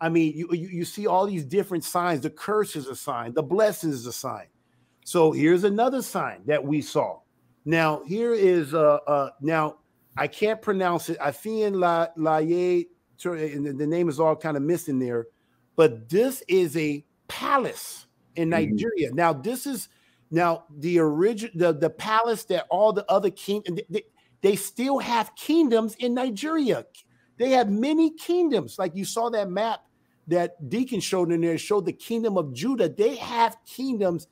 I mean, you, you, you see all these different signs. The curse is a sign, the blessing is a sign. So here's another sign that we saw. Now, here is uh uh now I can't pronounce it. Afian La Laye, the name is all kind of missing there, but this is a palace in mm-hmm. Nigeria. Mm-hmm. Now, this is now the original the, the palace that all the other king they, they still have kingdoms in Nigeria. They have many kingdoms, like you saw that map that Deacon showed in there, showed the kingdom of Judah. They have kingdoms,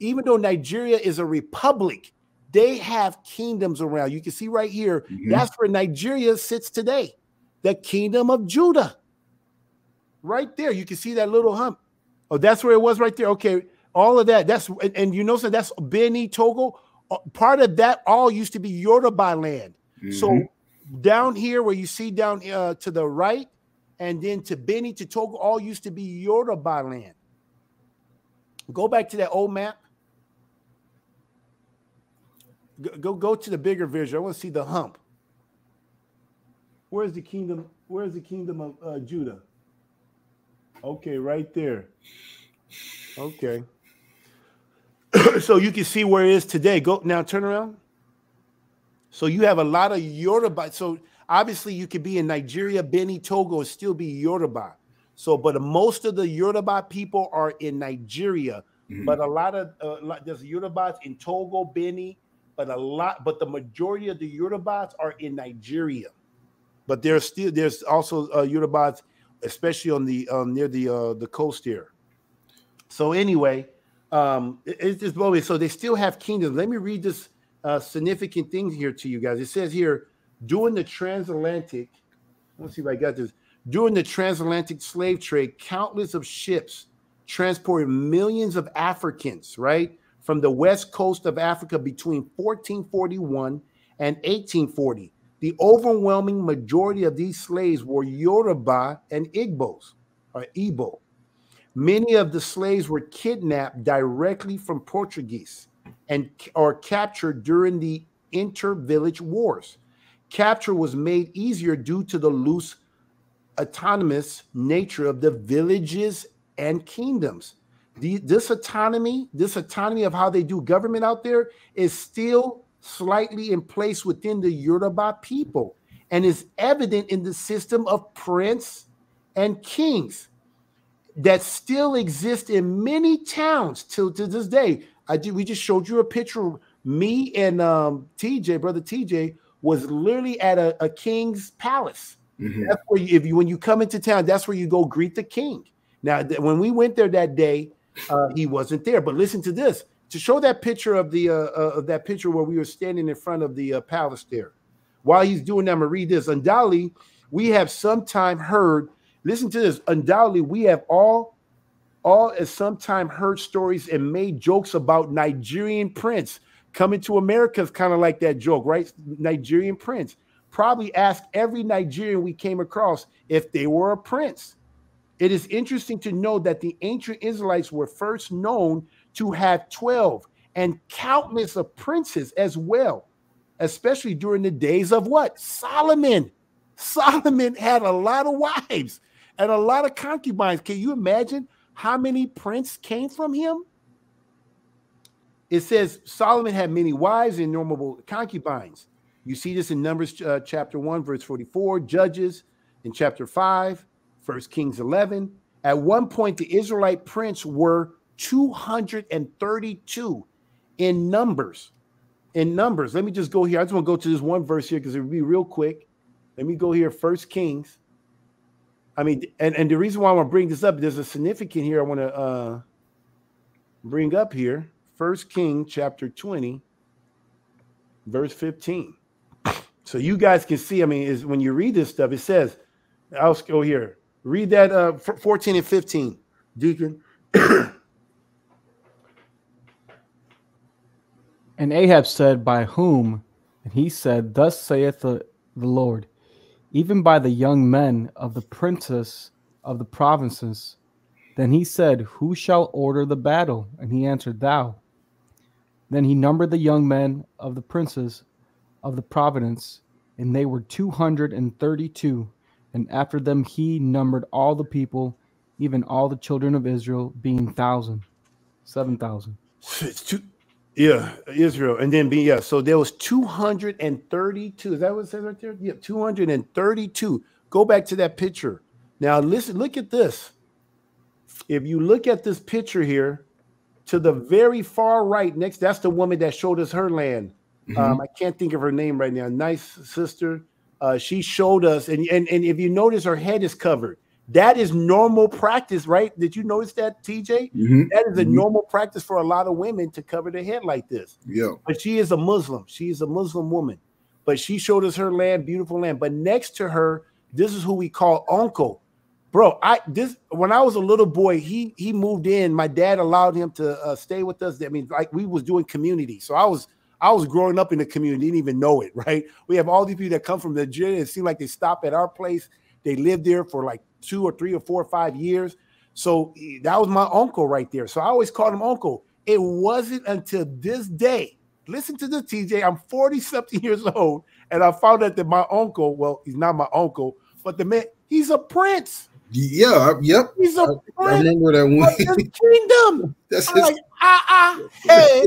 even though Nigeria is a republic, they have kingdoms around. You can see right here, mm-hmm. that's where Nigeria sits today, the kingdom of Judah. Right there, you can see that little hump. Oh, that's where it was right there. Okay, all of that. That's and, and you know, so that's Benin Togo. Uh, part of that all used to be Yoruba land. Mm-hmm. So down here, where you see down uh, to the right, and then to Benin to Togo, all used to be Yoruba land. Go back to that old map. Go, go, go to the bigger vision. I want to see the hump. Where's the kingdom? Where's the kingdom of uh, Judah? Okay, right there. Okay. so you can see where it is today. Go now, turn around. So you have a lot of Yoruba. So obviously you could be in Nigeria, Benin, Togo, and still be Yoruba. So, but most of the Yoruba people are in Nigeria. Mm-hmm. But a lot of uh, there's Yorubas in Togo, Benin, but a lot, but the majority of the Yorubas are in Nigeria. But there's still there's also uh, Yorubas, especially on the um, near the uh, the coast here. So anyway, um, it, it's just blowing. So they still have kingdoms. Let me read this uh, significant thing here to you guys. It says here, during the transatlantic, let's see if I got this. During the transatlantic slave trade, countless of ships transported millions of Africans, right, from the west coast of Africa between 1441 and 1840. The overwhelming majority of these slaves were Yoruba and Igbos, or Igbo. Many of the slaves were kidnapped directly from Portuguese and or captured during the inter-village wars. Capture was made easier due to the loose autonomous nature of the villages and kingdoms. The, this autonomy, this autonomy of how they do government out there is still slightly in place within the Yoruba people and is evident in the system of prince and kings that still exist in many towns till to this day. I did, we just showed you a picture of me and um, TJ, brother TJ, was literally at a, a king's palace. Mm-hmm. That's where you, if you when you come into town, that's where you go greet the king. Now, th- when we went there that day, uh, he wasn't there. But listen to this: to show that picture of the uh, uh, of that picture where we were standing in front of the uh, palace there. While he's doing that, I'm gonna read this. Undoubtedly, we have sometime heard Listen to this. Undoubtedly, we have all all at some time heard stories and made jokes about Nigerian prince coming to America is kind of like that joke, right? Nigerian prince. Probably asked every Nigerian we came across if they were a prince. It is interesting to know that the ancient Israelites were first known to have 12 and countless of princes as well, especially during the days of what? Solomon. Solomon had a lot of wives and a lot of concubines. Can you imagine how many princes came from him? It says Solomon had many wives and innumerable concubines. You see this in Numbers uh, chapter 1, verse 44, Judges in chapter 5, First Kings 11. At one point, the Israelite prince were 232 in numbers. In numbers, let me just go here. I just want to go to this one verse here because it will be real quick. Let me go here, First Kings I mean, and, and the reason why I want to bring this up, there's a significant here I want to uh, bring up here. First King chapter 20, verse 15. So you guys can see, I mean, is when you read this stuff, it says, I'll go here. Read that uh 14 and 15, Deacon. and Ahab said, By whom? And he said, Thus saith the, the Lord, even by the young men of the princes of the provinces. Then he said, Who shall order the battle? And he answered, Thou. Then he numbered the young men of the princes of the province, and they were two hundred and thirty two. And after them he numbered all the people, even all the children of Israel, being thousand, seven thousand. Yeah, Israel, and then be yeah. So there was two hundred and thirty-two. Is that what it says right there? Yeah, two hundred and thirty-two. Go back to that picture. Now listen, look at this. If you look at this picture here, to the very far right, next, that's the woman that showed us her land. Mm-hmm. Um, I can't think of her name right now. Nice sister. Uh, she showed us, and, and and if you notice, her head is covered. That is normal practice, right? Did you notice that, TJ? Mm-hmm. That is a mm-hmm. normal practice for a lot of women to cover their head like this. Yeah. But she is a Muslim. She is a Muslim woman. But she showed us her land, beautiful land. But next to her, this is who we call uncle. Bro, I this when I was a little boy, he he moved in. My dad allowed him to uh, stay with us. I mean, like we was doing community. So I was I was growing up in the community, didn't even know it, right? We have all these people that come from the gym. It seemed like they stop at our place. They lived there for like two or three or four or five years. So that was my uncle right there. So I always called him uncle. It wasn't until this day. Listen to the TJ. I'm 40 something years old, and I found out that my uncle, well, he's not my uncle, but the man, he's a prince. Yeah, yep. He's a prince. I remember that one. kingdom. That's his... like, ah, ah, hey,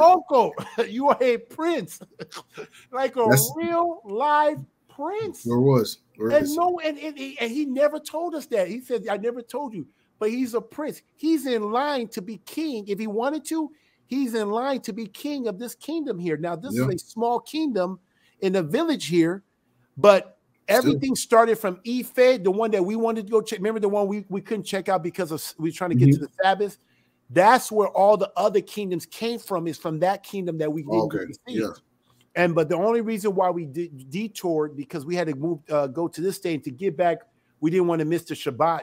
uncle, you are a prince, like a That's... real live prince. Where was? Where and no, and, and, and he never told us that. He said, I never told you, but he's a prince. He's in line to be king. If he wanted to, he's in line to be king of this kingdom here. Now, this yeah. is a small kingdom in a village here, but everything started from Ife, the one that we wanted to go check. Remember the one we, we couldn't check out because of we were trying to get mm-hmm. to the Sabbath? That's where all the other kingdoms came from, is from that kingdom that we didn't okay. Yeah. And but the only reason why we did detoured because we had to move uh, go to this state to get back. We didn't want to miss the Shabbat